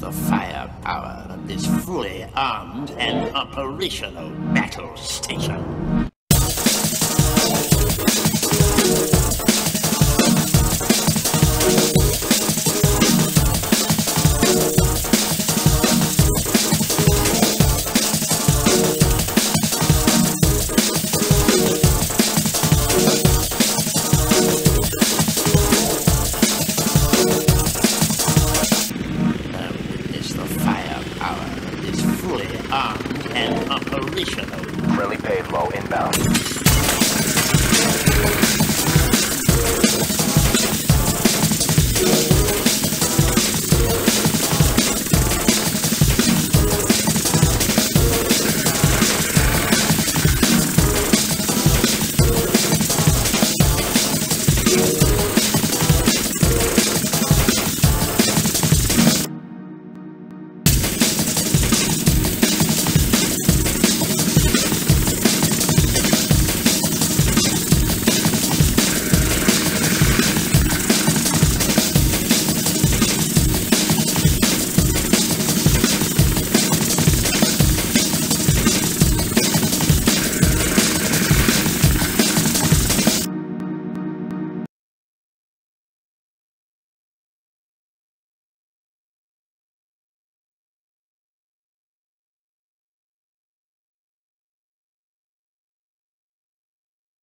the firepower of this fully armed and operational battle station. armed and operational. Really paid low inbound.